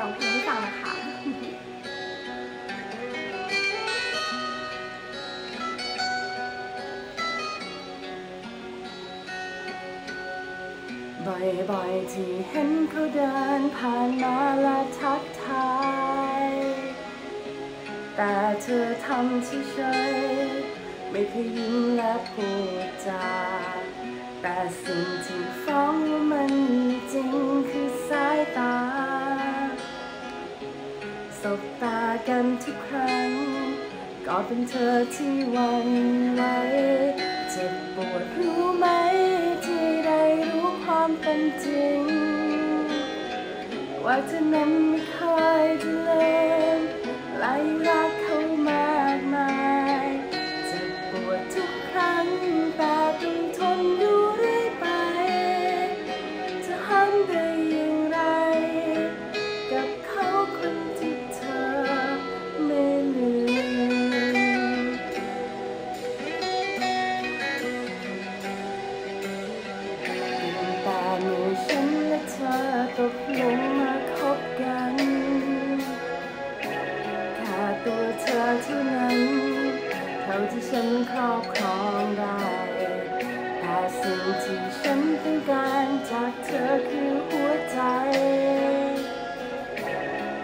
ร้องเพลงให้ฟังนะคะบ่อยๆที่เห็นเขาเดินผ่านมาและทักทาย แต่เธอทำเฉยๆไม่เคยยิ้มและพูดจาแต่สิ่งที่ฟ้องว่า สบตากันทุกครั้ง ก็เป็นเธอที่หวันไหวเจ็บปวดรู้ไหม ที่ได้รู้ความเป็นจริง ว่าเธอนั้นไม่เคยจะลืมไล่รัก เธอเท่านั้น เท่าที่ฉันครอบครองได้แต่สิ่งที่ฉันต้องการจากเธอคือหัวใจ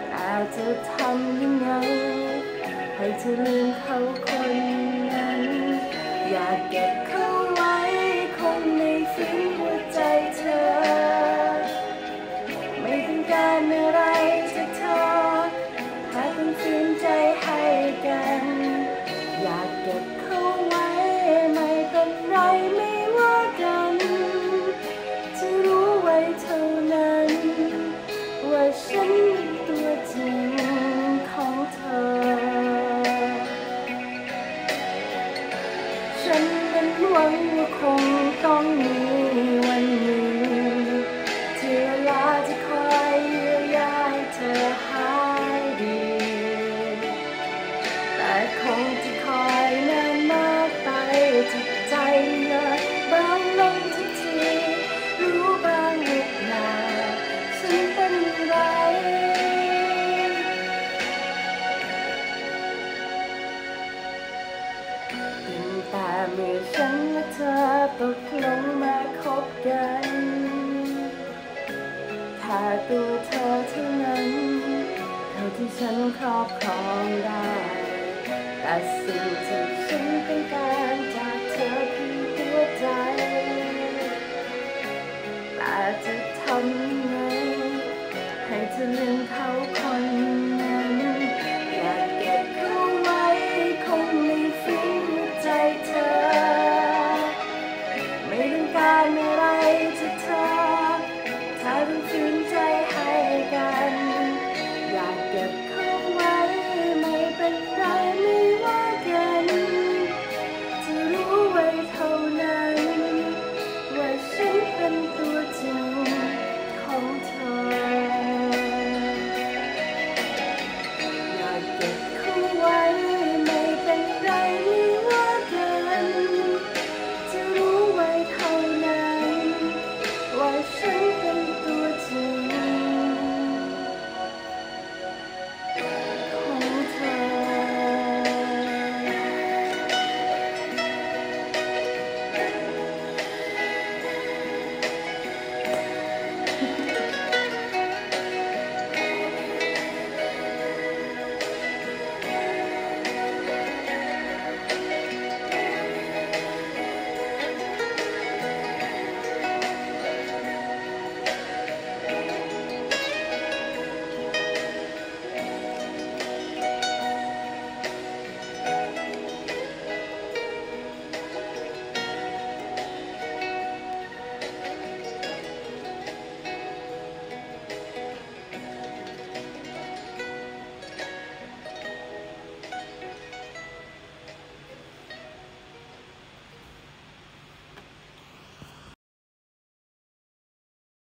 แต่จะทำยังไง ให้เธอลืมเขาคนนั้น อยากเก็บเขาไว้คงในฝันหัวใจเธอ ไม่ต้องการอ หวังว่าคงต้องมีวันหนึ่งที่เวลาจะคอยเยียวยาให้เธอหายดี แต่คงจะ เมื่อฉันและเธอตกลงมาคบกัน ถ้าตัวเธอเท่านั้นเท่าที่ฉันครอบครองได้ แต่สิ่งที่ฉันต้องการจากเธอคือหัวใจ 偷懒，我身份独。